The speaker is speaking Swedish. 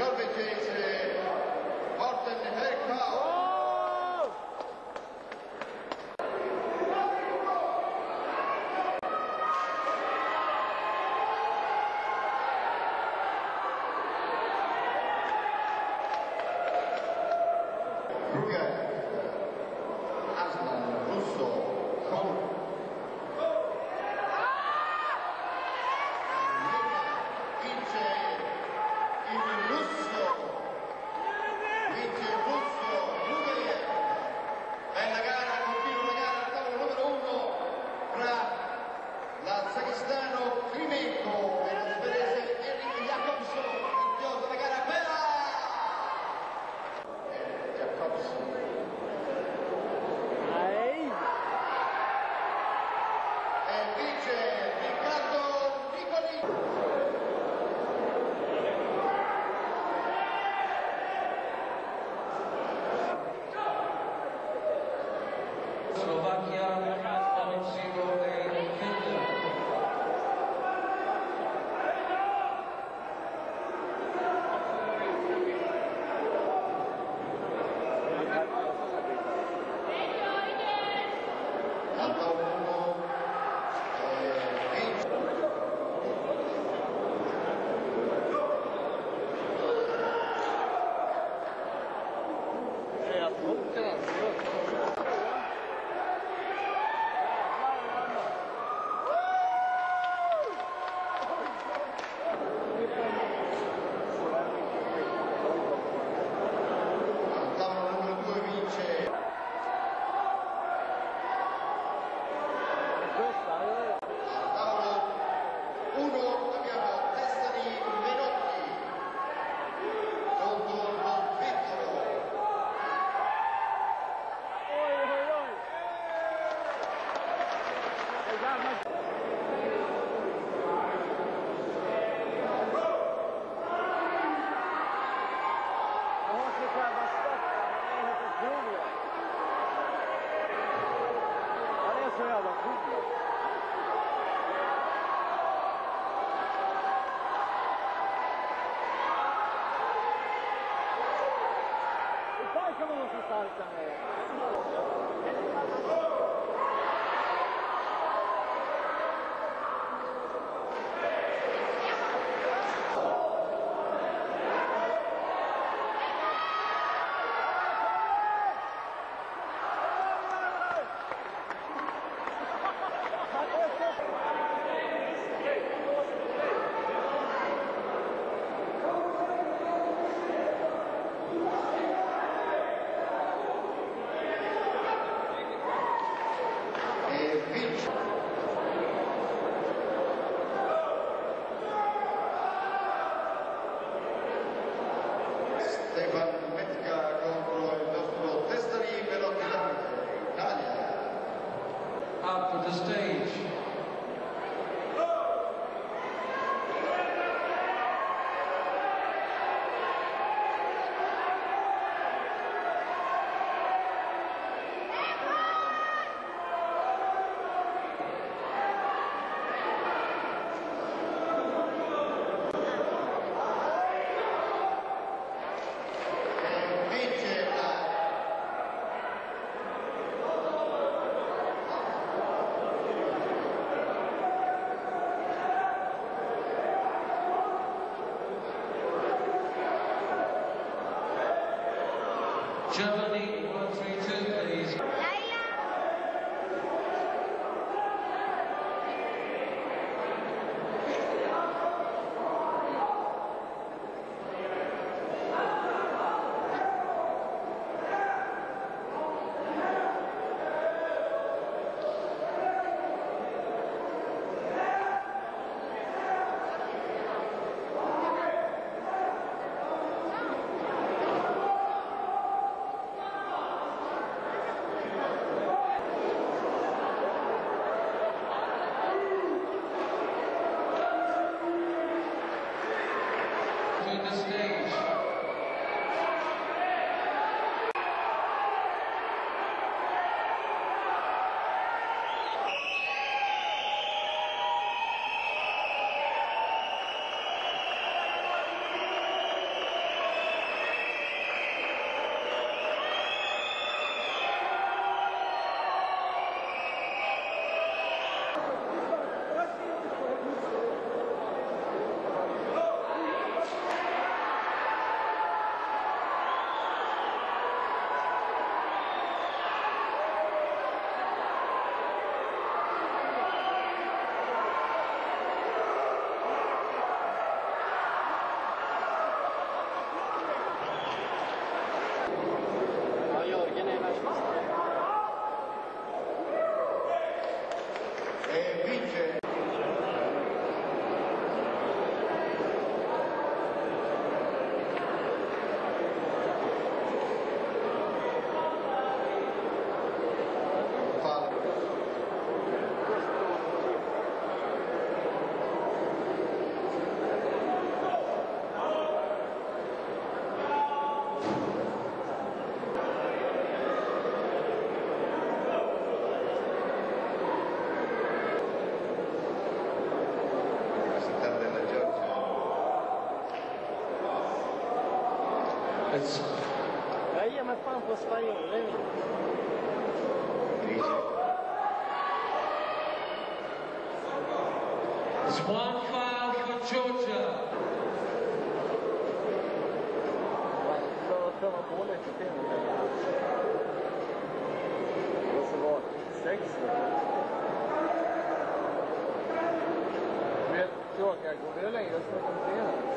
Norveç'e ise Thank you. Slovakia has qualified Vamos, Salsa. For the stage. Germany were three e vince It's Jag ger mig fan på Spanien. it's one foul for Georgia. Så för man på lite till. Och så var det sex. Du vet, tråkiga går det längre så man kommer se